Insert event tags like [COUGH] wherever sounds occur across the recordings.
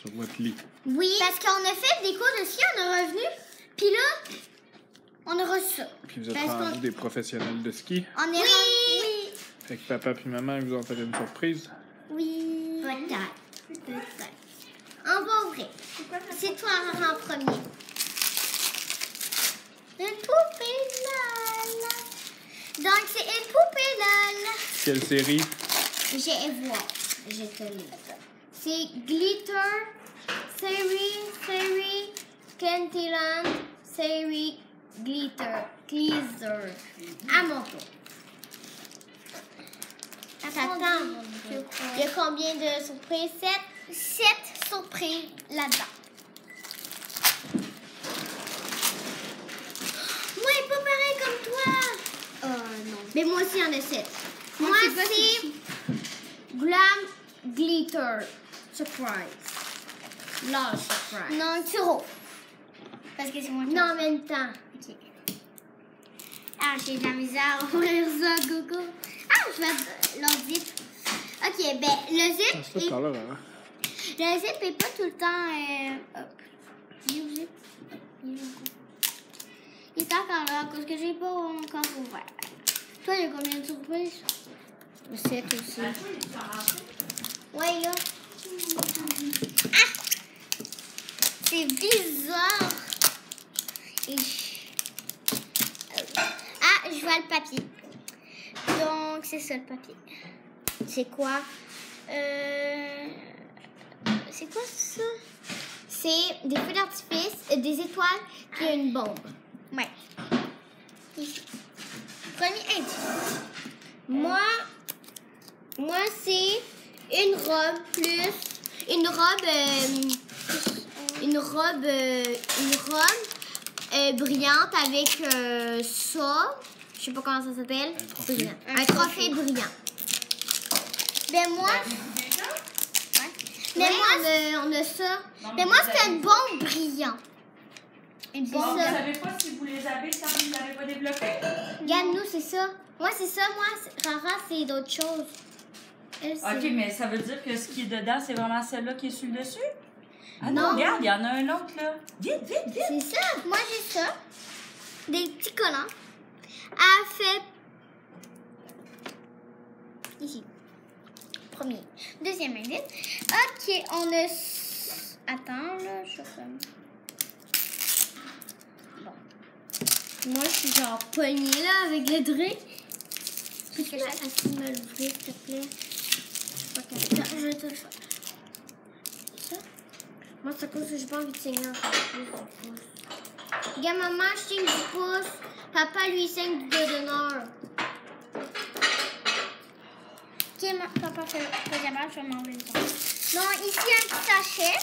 sur votre lit. Oui. Parce qu'on a fait des cours de ski, on est revenu. Puis là, on a reçu ça. Puis vous êtes Parce rendus des professionnels de ski. On est oui. Fait que papa puis maman ils vous ont fait une surprise. Oui. Peut-être. Peut-être. On va ouvrir. C'est toi en premier. Une poupée lol. Donc, c'est une poupée lol. Quelle série? Je vais voir. Je te le dis. C'est Glitter, Série, Série, Candyland, Série, Glitter, Glitter. À mon tour. T'attends. Il y a combien de surprises? Sept, sept surprises là-dedans. Moi, est pas pareil comme toi. Oh non. Mais moi aussi, il y en a sept. Moi, c'est pas c'est Glam Glitter Surprise. Large Surprise. Non, tu roules. Parce que c'est moi qui Non, en même temps. OK. Ah, j'ai de la misère à ouvrir ça, Gogo. Ah, je vais leur zip. OK, ben, le zip, Ah, c'est est- là, hein? le zip est pas tout le temps... Euh, hop. Il est où, le zip? Il est? Il est encore là, parce que j'ai pas encore ouvert. Toi, il y a combien de surprises? 7 aussi. Ouais, là. Ah! C'est bizarre. Ah, je vois le papier. Donc, c'est ça le papier. C'est quoi? Euh... C'est quoi ça? C'est des feux d'artifice, euh, des étoiles, puis une bombe. Ouais. Ici. Premier. Moi, moi c'est une robe plus une robe euh, une robe euh, une robe euh, brillante avec euh, ça. Je sais pas comment ça s'appelle. Un trophée. Brillant. Un, trophée brillant. Ben moi. Ouais. Mais moi, on a, on a ça. Non, mais mais moi, c'est avez- une bombe brillante. Une Bon, bombe. vous savez pas si vous les avez, ça vous les avez pas développés? Regarde, nous, c'est ça. Moi, c'est ça. Moi, Rara, c'est d'autres choses. Ok, mais ça veut dire que ce qui est dedans, c'est vraiment celle-là qui est sur le dessus? Ah Non. non, regarde, il y en a un autre là. Vite, vite, vite! C'est ça. Moi, j'ai ça. Des petits collants. Elle fait. Ici. Premier. Deuxième indice. Ok, on a. Attends, là, je suis comme. Bon. Moi, je suis genre poignée là avec le drink. Tu peux essayer de me l'ouvrir, s'il te plaît. Attends, je vais te le faire. Ça? Moi, c'est à cause que j'ai pas envie de saigner encore plus du pouce. Regarde, maman, je saigne du pouce. Papa, lui, il saigne du doigt d'honneur. Ok, ma- papa, fais d'abord, je vais m'enlever le temps. Donc, ici, un petit sachet.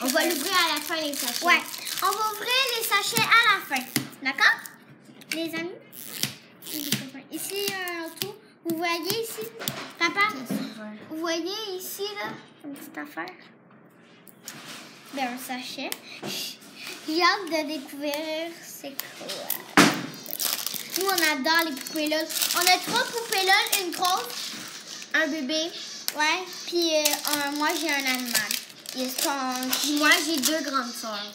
On va l'ouvrir à la fin, les sachets. Ouais, on va ouvrir les sachets à la fin. D'accord? Les amis? Ici, un autre trou. Vous voyez ici? Papa? Vous voyez ici, là? Une petite affaire? Ben, un sachet. J'ai hâte de découvrir c'est quoi. Nous, on adore les poupées LOL. On a trois poupées LOL, une grosse, un bébé, ouais, puis euh, un- moi, j'ai un animal. Ils sont... Moi, j'ai deux grandes sœurs.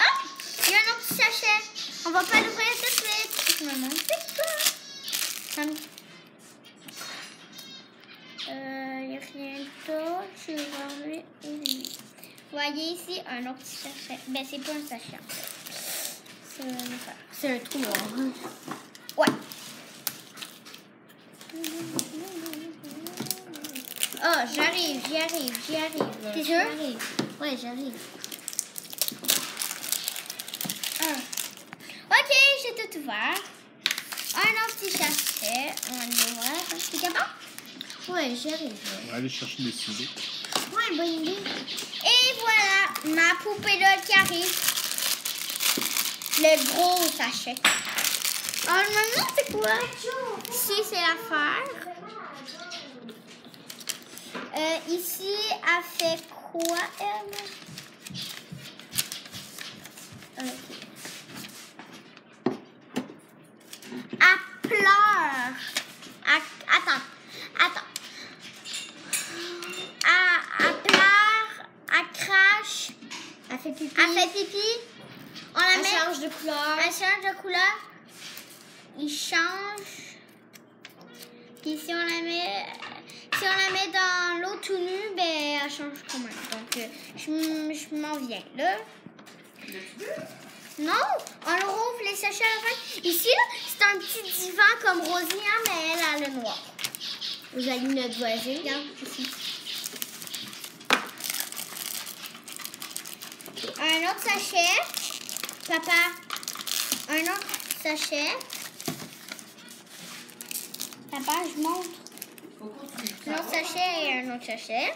Ah! Il y a un autre sachet. On va pas l'ouvrir tout de suite. Je me demande c'est me- Euh, il n'y a rien d'autre. Je vais enlever une. Vous voyez ici un autre petit sachet. Ben, c'est pas un sachet en fait. C'est affaire. C'est un trou noir. Ouais. Oh, j'arrive, j'y arrive, j'y arrive. T'es sûr? J'arrive. Ouais, j'arrive. Ah. Ok, j'ai tout ouvert. Un autre petit sachet. On ouvre. T'es capable? Ouais, j'arrive. On va aller chercher des ciseaux. Ouais, bonne idée. Et voilà, ma poupée là qui arrive. Le gros sachet. Oh, maman, c'est quoi? Ici, c'est l'affaire. Euh, ici, elle fait quoi, elle? Ok. attends, attends. à elle pleure, elle crache. Elle fait pipi. Elle fait pipi. On la met. change de couleur. Elle change de couleur. Il change. Puis si on la met, si on la met dans l'eau tout nue, ben elle change quand même. Donc euh, je, je m'en viens là. Non, on le rouvre les sachets à la fin. Ici c'est un petit divan comme Rosie, hein, mais elle a le noir. Vous allez notre voisine. Regarde ici. Un autre sachet. Papa, un autre sachet. Papa, je montre. L'autre sachet et un autre sachet.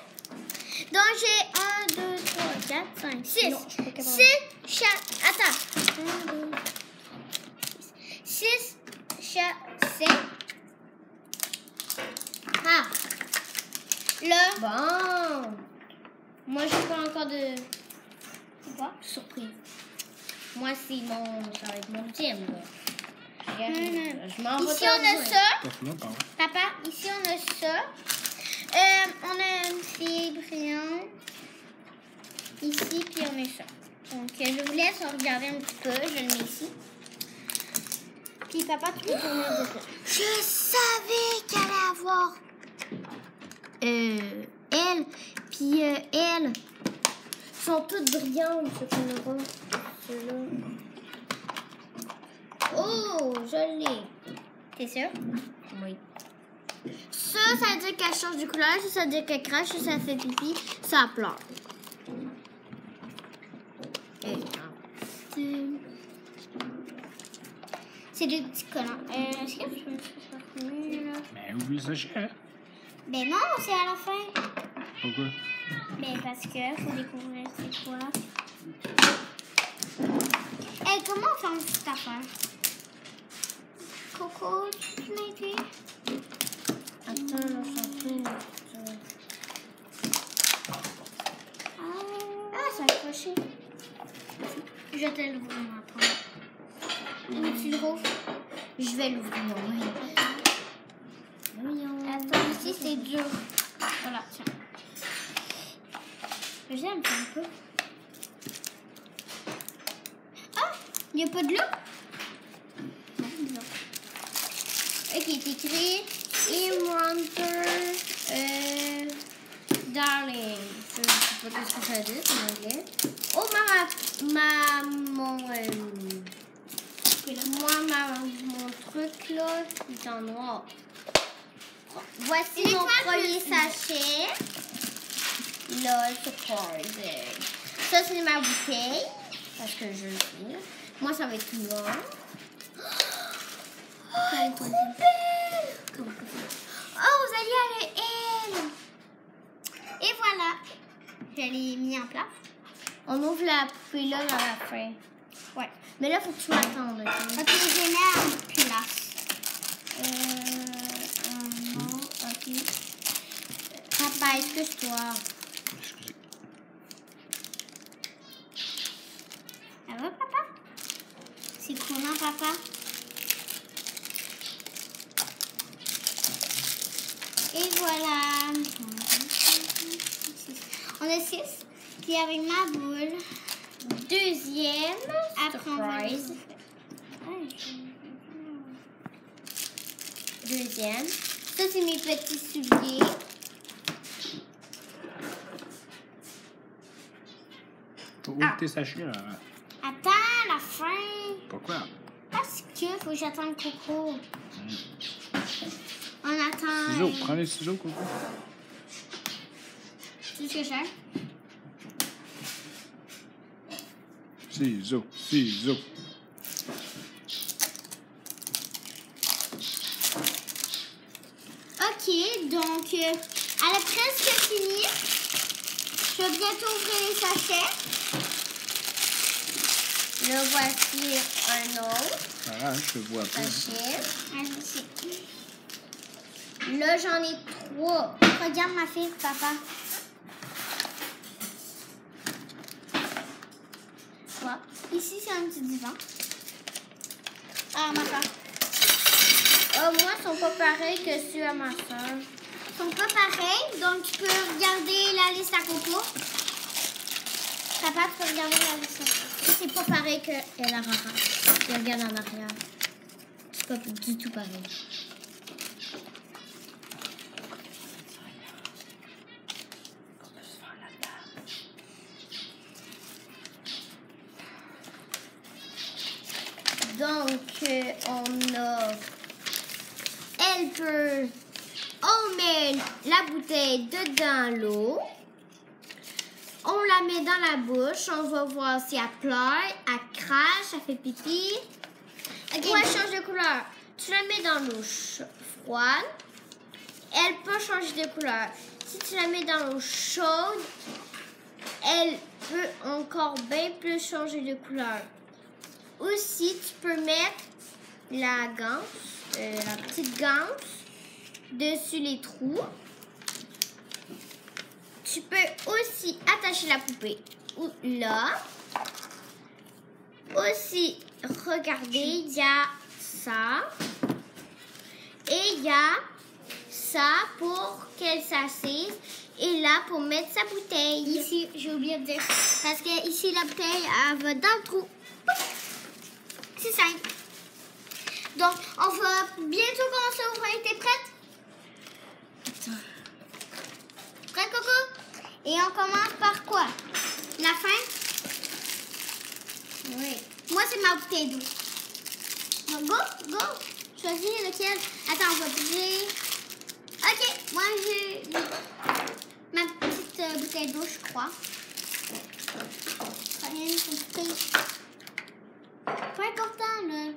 Donc j'ai 1, 2, 3, 4, 5, 6. Non, je suis pas capable. 6 chats. Attends. 1, 2, 6 sachets. Ah. Là, Bon. Moi, j'ai pas encore de quoi? surprise. Moi, c'est mon. Ça va être mon deuxième, là. Regarde, Non, Je m'en vais Ici, on a ça. Encore. Papa, ici, on a ça. Euh, on a une fille brillante. Ici, puis on a ça. Donc, euh, je vous laisse regarder un petit peu. Je le mets ici. Puis, papa, tu peux tourner dessus. [GASPS] Je savais qu'elle allait avoir euh, elle, puis euh, elle. Ils sont toutes brillantes, ce qu'on aura. Ceux-là. Oh, je l'ai. T'es sûr? Oui. Ça, ça veut dire qu'elle change de couleur. Ça, ça veut dire qu'elle crache. Ça, ça fait pipi. Ça pleure. Et, C'est- des petits collants. Euh, Est-ce que je peux me là? Le sachet. Ben non, c'est à la fin. Pourquoi? Ben parce que faut découvrir c'est quoi. Hey, comment on fait une petite affaire? Coco, tu m'aider? Je vais l'ouvrir maintenant. Tu le rouvres? Je vais l'ouvrir. Voyons. Attends, ici c'est dur. Voilà, tiens. J'aime un peu. Ah, il n'y a pas de l'eau? Non, non. Ok, c'est écrit Imranter, euh, Darling. Je sais pas ce que ça dit en anglais. Oh, ma, ma, mon, euh, moi, ma, mon truc là, il est en noir. Voici mon premier sachet. Lol, surprise. Ça, c'est ma bouteille. Parce que je le sais. Moi, ça va être noir. Oh, trop belle! Oh, vous allez à le L. Et voilà. Je l'ai mis en place. On ouvre la poupée là dans la fin. Ouais. Mais là, faut que tu m'attendes. ok? Je mets en place. Euh, non, ok. Papa, excuse-toi. Excusez. Ça va, papa? C'est comment, papa? Et voilà. On a six. Puis avec ma boule. Deuxième Après, on va les-. Deuxième. Ça, c'est mes petits souliers. Faut Ah. ouvrir tes sachets, là. Attends, la fin. Pourquoi? Parce que faut que j'attende Coco. On attend. Ciseaux. euh, Prends les ciseaux, Coco. Sais ce que j'ai? Ciseaux. Ciseaux. Ok, donc euh, elle a presque fini. Je vais bientôt ouvrir les sachets. Là, voici un autre Ah, je vois pas. sachet. C'est- Là, j'en ai trois. Regarde ma fille, papa. Voilà. Ici, c'est un petit divan. Ah, ma soeur. Oh, moi, ils sont pas pareils que ceux à ma soeur. Ils sont pas pareils, donc tu peux regarder la liste à Coco. Papa, tu peux regarder la liste. C'est pas pareil que la Rara. Je regarde en arrière. C'est pas du tout pareil. Qu'on peut se faire là-dedans. Donc, on a. Elle peut. On met la bouteille dedans l'eau. On la met dans la bouche. On va voir si elle pleure, elle crache, elle fait pipi. Ou elle change de couleur. Tu la mets dans l'eau froide. Elle peut changer de couleur. Si tu la mets dans l'eau chaude, elle peut encore bien plus changer de couleur. Aussi, tu peux mettre la ganse, euh, la petite ganse, dessus les trous. Tu peux aussi attacher la poupée ou là. Aussi, regardez, il y a ça. Et il y a ça pour qu'elle s'assise. Et là, pour mettre sa bouteille. Ici, j'ai oublié de dire. Parce que ici, la bouteille, va dans le trou. C'est simple. Donc, on va bientôt commencer à ouvrir. T'es prête? Prête, Coco? Et on commence par quoi? La fin? Oui. Moi, c'est ma bouteille d'eau. Bon, Go, go. Choisis lequel. Attends, on va bouger. Ok, moi, j'ai ma petite euh, bouteille d'eau, je crois. Prenez une bouteille. Pas important, là.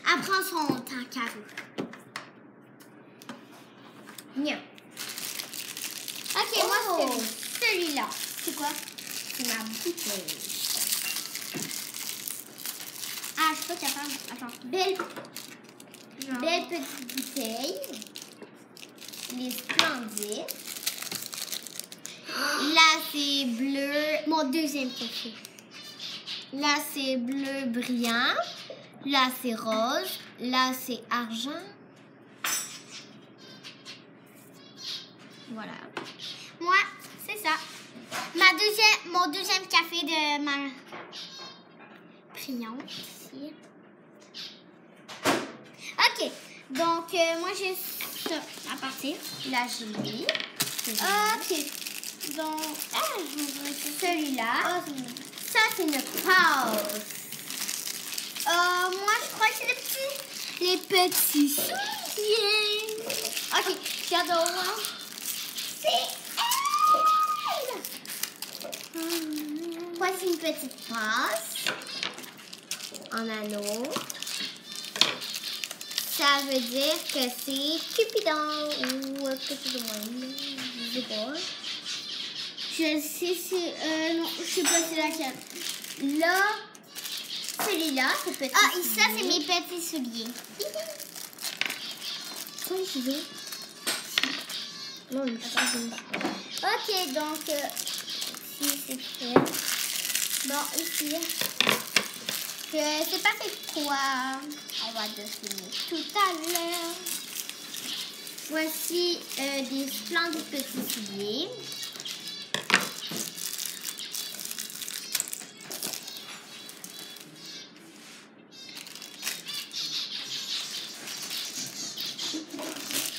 Elle prend son temps, Caro. Bien. Ok, moi, Oh. c'est celui-là. C'est quoi? C'est ma bouteille. Ah, je suis pas capable. Attends. Belle, Genre. belle petite bouteille. Les splendides. [GASPS] Là, c'est bleu. Mon deuxième café. Là, c'est bleu brillant. Là, c'est rose. Là, c'est argent. Voilà. Moi, c'est ça. Ma deuxième, mon deuxième café de ma prion ici. Ok, donc euh, moi j'ai ça à partir. Là, j'ai mis. Ok, donc ah. Celui-là. Ah, Ça, c'est une pause. Euh, moi je crois que c'est les petits, les petits souliers. Ok, j'adore. hein. C'est elle. Voici une petite passe en anneau. Ça veut dire que c'est Cupidon ou de moins. Je sais pas. Je sais si euh, non, je sais pas c'est laquelle. Là, celui-là, c'est petit. Ah, et ça c'est mes petits souliers. Quoi, les ciseaux? Non, les ciseaux. Ok, donc euh, ici c'est fait. Bon, ici. Je sais pas c'est quoi. On va dessiner tout à l'heure. Voici euh, des splendides petits souliers.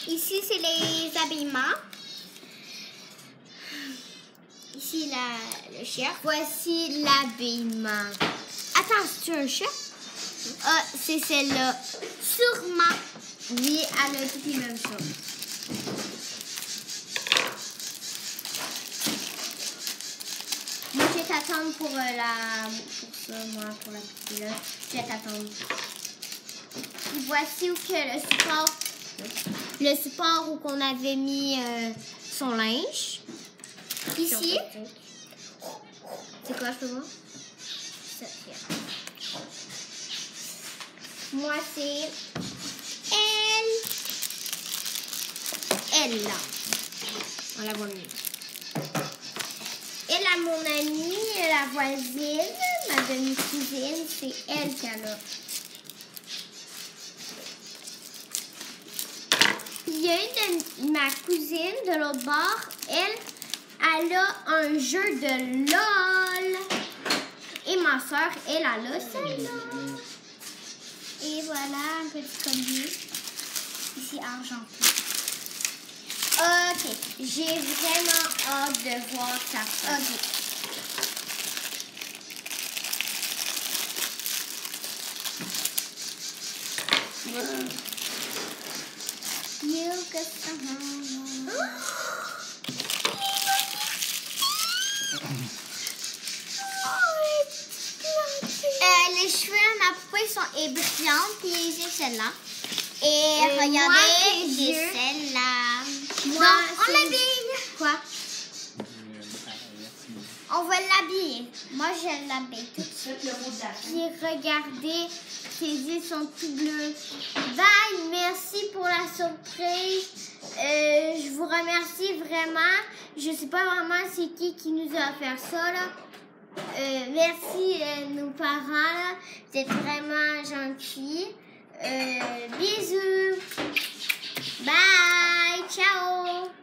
Ici c'est les habillements. Ici la, le chef. Voici l'habillement. Attends, c'est un chef? Ah, c'est celle-là. Sûrement. Oui, elle a toutes les mêmes choses. Moi, je vais t'attendre pour euh, la... Pour ça, moi, pour la petite là. Je vais t'attendre. Voici où que le support... Le support où qu'on avait mis euh, son linge. Ici. C'est quoi, je peux voir? Moi, c'est elle. Elle, là. On la voit mieux. Elle a mon amie, la voisine, ma demi-cousine, c'est elle qui a là. Il y a une de ma cousine de l'autre bord, elle, elle a un jeu de LOL. Et ma soeur, elle, elle a celle-là. Et voilà un petit collier. Ici, argenté. Ok, j'ai vraiment hâte de voir ta soeur. Ok. Les cheveux à ma poupée sont ébrillantes, puis yeux, celle-là. Et regardez, j'ai celle-là. On l'habiller. Moi, je l'habille tout de suite. J'ai regardé, ses yeux sont tout bleus. Bye, merci pour la surprise. Euh, je vous remercie vraiment. Je sais pas vraiment c'est qui qui nous a fait ça, là. Euh, merci euh, nos parents, là. Vous êtes vraiment gentils. bisous. Bye, ciao.